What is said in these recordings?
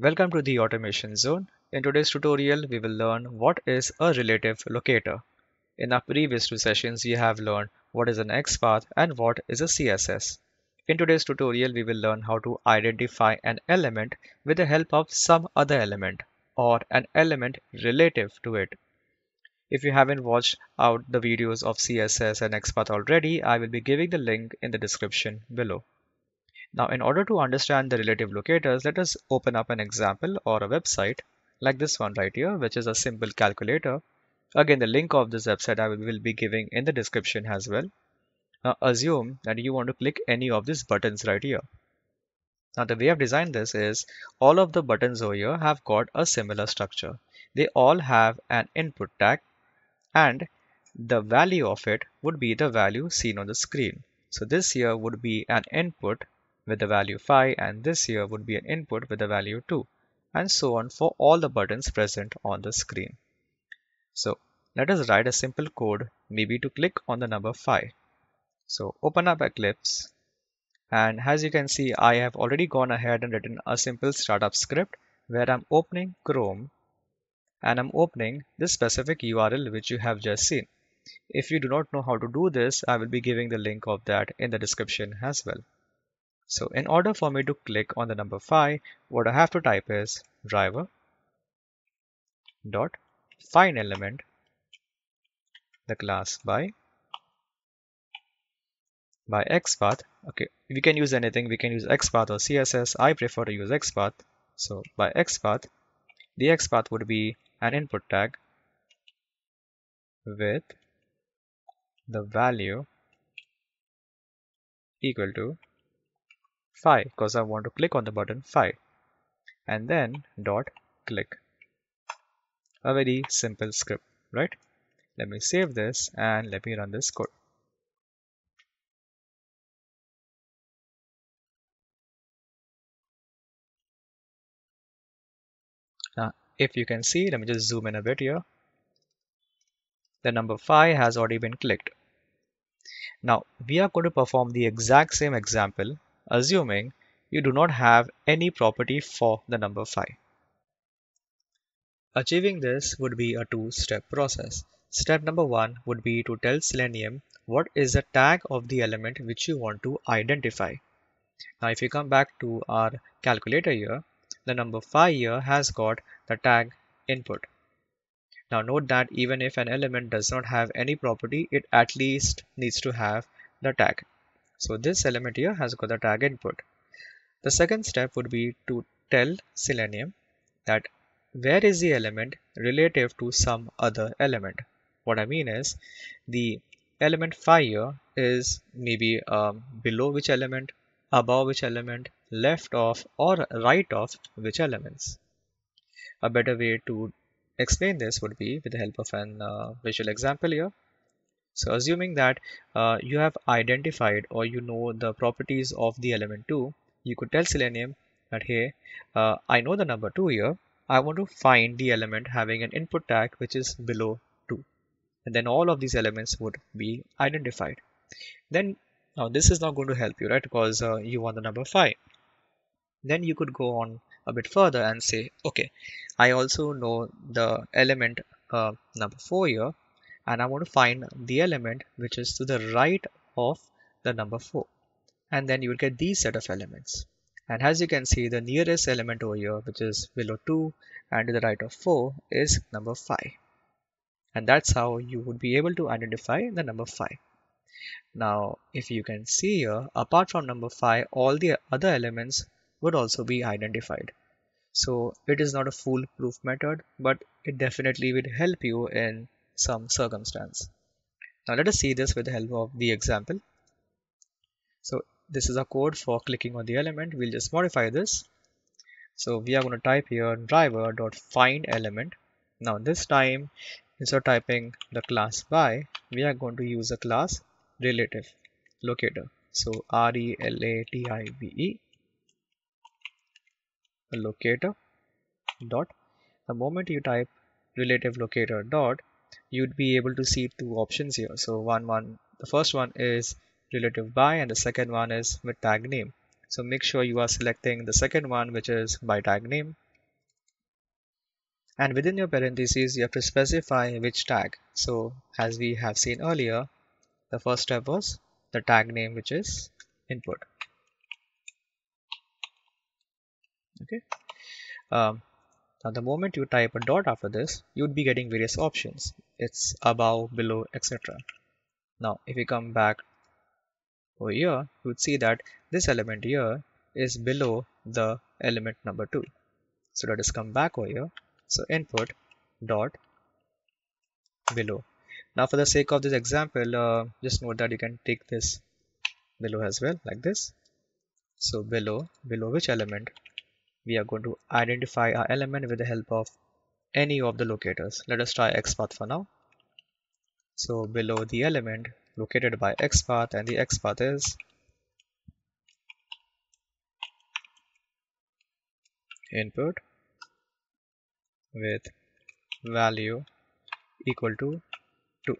Welcome to the Automation Zone. In today's tutorial, we will learn what is a relative locator. In our previous two sessions, we have learned what is an XPath and what is a CSS. In today's tutorial, we will learn how to identify an element with the help of some other element or an element relative to it. If you haven't watched out the videos of CSS and XPath already, I will be giving the link in the description below. Now, in order to understand the relative locators, let us open up an example or a website like this one right here, which is a simple calculator. Again, the link of this website I will be giving in the description as well. Now, assume that you want to click any of these buttons right here. Now, the way I've designed this is all of the buttons over here have got a similar structure. They all have an input tag and the value of it would be the value seen on the screen. So this here would be an input with the value 5 and this here would be an input with the value 2 and so on for all the buttons present on the screen. So let us write a simple code maybe to click on the number 5. So open up Eclipse and as you can see I have already gone ahead and written a simple startup script where I'm opening Chrome and I'm opening this specific URL which you have just seen. If you do not know how to do this, I will be giving the link of that in the description as well. So in order for me to click on the number 5, what I have to type is driver dot find element the class by by xpath. Okay we can use anything. We can use xpath or css i prefer to use xpath. So by xpath the xpath would be an input tag with the value equal to 5 because I want to click on the button 5 and then dot click. A very simple script, right? Let me save this and let me run this code. Now, if you can see, let me just zoom in a bit here. The number 5 has already been clicked. Now, we are going to perform the exact same example assuming you do not have any property for the number 5. Achieving this would be a two-step process. Step number one would be to tell Selenium what is the tag of the element which you want to identify. Now if you come back to our calculator here, the number 5 here has got the tag input. Now note that even if an element does not have any property, it at least needs to have the tag. So this element here has got the tag input. The second step would be to tell Selenium that where is the element relative to some other element. What I mean is the element fire is maybe um, below which element, above which element, left of or right of which elements. A better way to explain this would be with the help of an uh, visual example here. So assuming that uh, you have identified or you know the properties of the element 2, you could tell Selenium that hey, uh, I know the number 2 here. I want to find the element having an input tag which is below 2. And then all of these elements would be identified. Then now this is not going to help you, right? Because uh, you want the number 5. Then you could go on a bit further and say, okay, I also know the element uh, number 4 here and I want to find the element which is to the right of the number 4 and then you will get these set of elements. And as you can see the nearest element over here which is below 2 and to the right of 4 is number 5 and that's how you would be able to identify the number 5 now if you can see here apart from number 5 all the other elements would also be identified. So it is not a foolproof method but it definitely will help you in some circumstance. Now let us see this with the help of the example. So this is a code for clicking on the element. We'll just modify this. So we are going to type here driver dot find element. Now this time instead of typing the class by, we are going to use a class relative locator. So R E L A T I V E locator dot. The moment you type relative locator dot, you'd be able to see two options here. So one one the first one is relative by and the second one is with tag name. So make sure you are selecting the second one which is by tag name and within your parentheses you have to specify which tag so as we have seen earlier the first step was the tag name which is input okay um, now the moment you type a dot after this you would be getting various options. It's above below etc now if we come back over here you would see that this element here is below the element number 2 so let us come back over here. So input dot below. Now for the sake of this example uh, just note that you can take this below as well like this. So below below which element we are going to identify our element with the help of any of the locators. Let us try xpath for now. So below the element located by xpath and the xpath is input with value equal to 2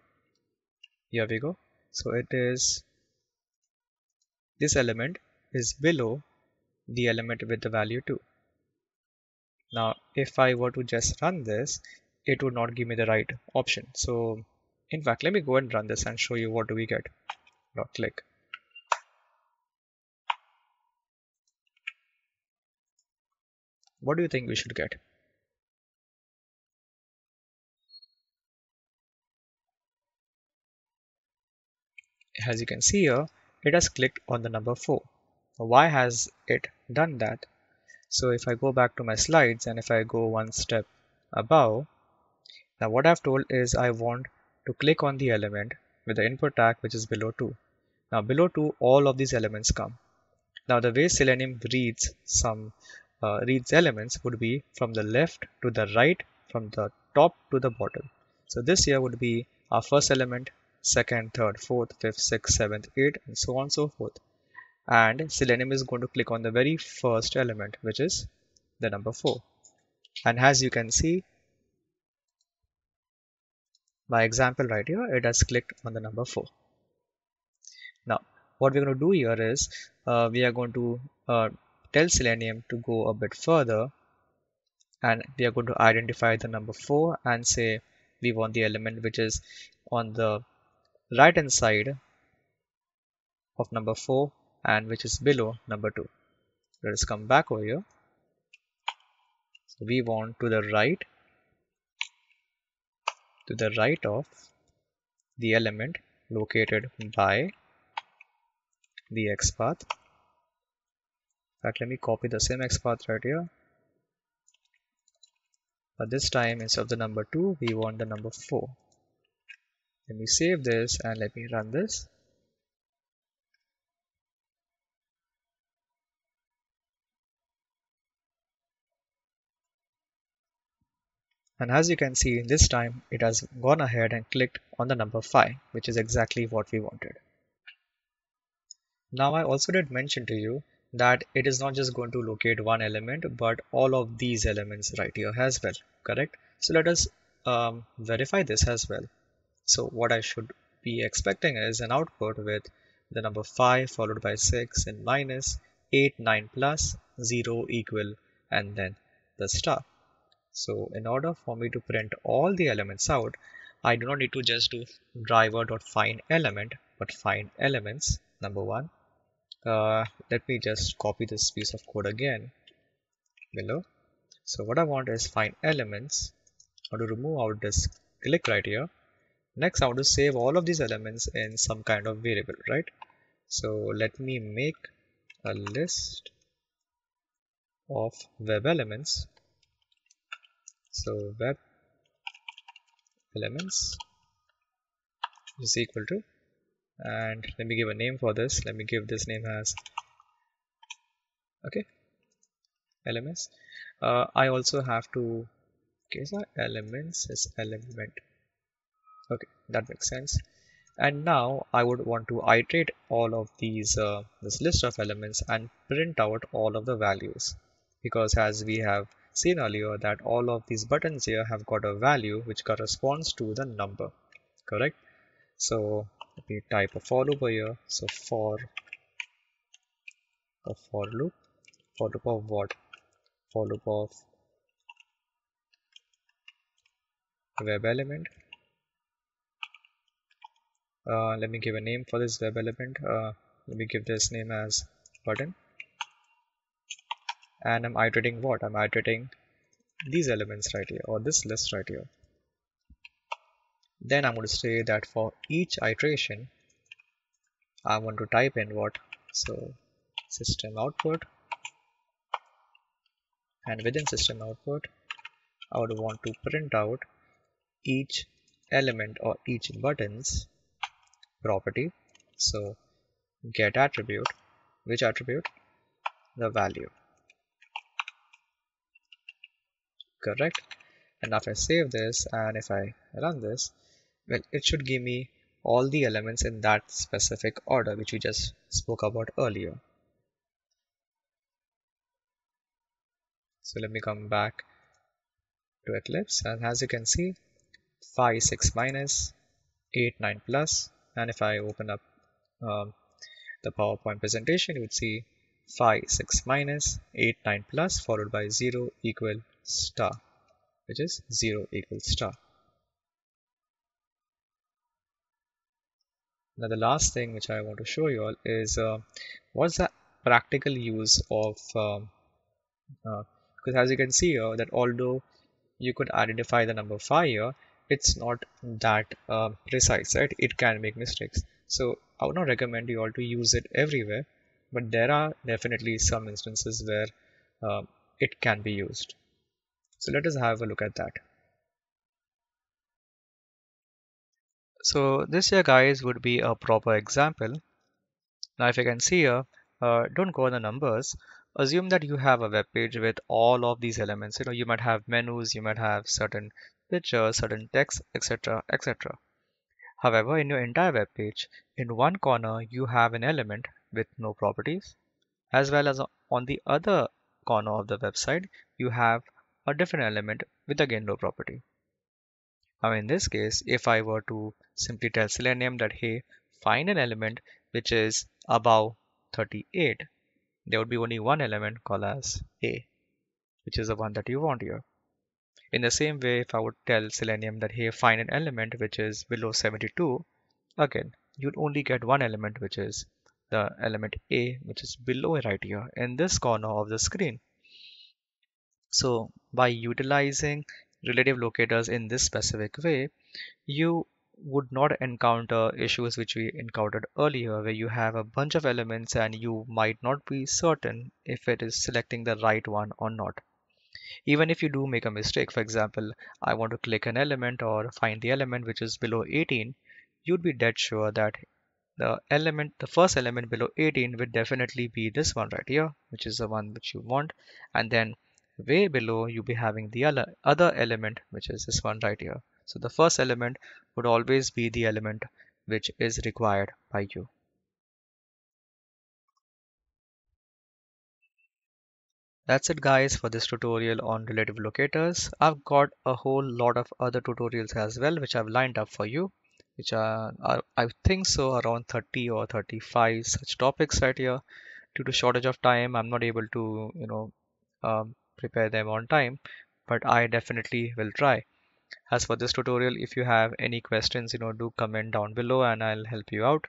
here we go. So it is this element is below the element with the value 2 now if I were to just run this it would not give me the right option. So in fact let me go and run this and show you what do we get. Dot click. What do you think we should get? As you can see here it has clicked on the number 4 why has it done that so if I go back to my slides and if I go one step above now what I've told is I want to click on the element with the input tag which is below 2 now below 2 all of these elements come. Now the way selenium reads some uh, reads elements would be from the left to the right from the top to the bottom. So this here would be our first element second, third, fourth, fifth, sixth, seventh, eighth, and so on and so forth. And Selenium is going to click on the very first element, which is the number 4. And as you can see, by example right here, it has clicked on the number 4. Now, what we're going to do here is, uh, we are going to uh, tell Selenium to go a bit further and we are going to identify the number 4 and say we want the element which is on the right hand side of number 4 and which is below number 2 let us come back over here. So we want to the right to the right of the element located by the xpath in fact let me copy the same xpath right here. But this time instead of the number 2 we want the number 4 let me save this and let me run this and as you can see in this time it has gone ahead and clicked on the number 5 which is exactly what we wanted. Now I also did mention to you that it is not just going to locate one element but all of these elements right here as well correct? So let us um, verify this as well. So what I should be expecting is an output with the number 5 followed by 6 and minus 8, 9 plus 0 equal and then the star. So in order for me to print all the elements out, I do not need to just do driver.find element, but find elements, number one. Uh, let me just copy this piece of code again below. So what I want is find elements. I want to remove out this click right here Next, I want to save all of these elements in some kind of variable, right? So let me make a list of web elements. So web elements is equal to and let me give a name for this. Let me give this name as okay elements. Uh, I also have to okay so elements is element. Okay that makes sense. And now I would want to iterate all of these uh, this list of elements and print out all of the values. Because as we have seen earlier that all of these buttons here have got a value which corresponds to the number correct? So let me type a for loop here. So for a for loop for loop of what? For loop of web element. Uh, let me give a name for this web element. Uh, let me give this name as button and I'm iterating what? I'm iterating these elements right here or this list right here. Then I'm going to say that for each iteration I want to type in what? So system output. And within system output I would want to print out each element or each buttons property. So get attribute which attribute? The value correct? And now if I save this and if I run this well it should give me all the elements in that specific order which we just spoke about earlier. So let me come back to Eclipse and as you can see 5 6 minus 8 9 plus. And if I open up um, the PowerPoint presentation you would see 5 6 minus 8 9 plus followed by 0 equal star which is 0 equals star. Now the last thing which I want to show you all is uh, what's the practical use of um, uh, because as you can see here that although you could identify the number 5 here it's not that uh, precise right? It can make mistakes. So I would not recommend you all to use it everywhere but there are definitely some instances where uh, it can be used so let us have a look at that So this here guys would be a proper example. Now if you can see here, uh, don't go on the numbers. Assume that you have a web page with all of these elements. You know, you might have menus, you might have certain pictures, certain text, etc, etc. However, in your entire web page, in one corner you have an element with no properties, as well as on the other corner of the website you have a different element with again no property. Now in this case, if I were to simply tell Selenium that, hey, find an element which is above 38, there would be only one element called as A, which is the one that you want here. In the same way, if I would tell Selenium that, hey, find an element which is below 72, again, you'd only get one element which is the element A, which is below right here in this corner of the screen. So by utilizing relative locators in this specific way, you would not encounter issues which we encountered earlier where you have a bunch of elements and you might not be certain if it is selecting the right one or not. Even if you do make a mistake, for example, I want to click an element or find the element which is below 18, you'd be dead sure that the element, the first element below 18 would definitely be this one right here, which is the one which you want. And then way below you be having the other other element which is this one right here so the first element would always be the element which is required by you That's it guys for this tutorial on relative locators. I've got a whole lot of other tutorials as well which I've lined up for you which are, are I think so around 30 or 35 such topics right here. Due to shortage of time I'm not able to you know um, prepare them on time but I definitely will try. As for this tutorial if you have any questions you know do comment down below and I'll help you out.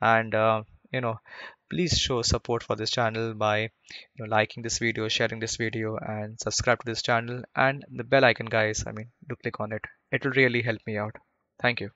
And uh, you know please show support for this channel by you know, liking this video sharing this video and subscribe to this channel. And the bell icon guys I mean do click on it. It will really help me out. Thank you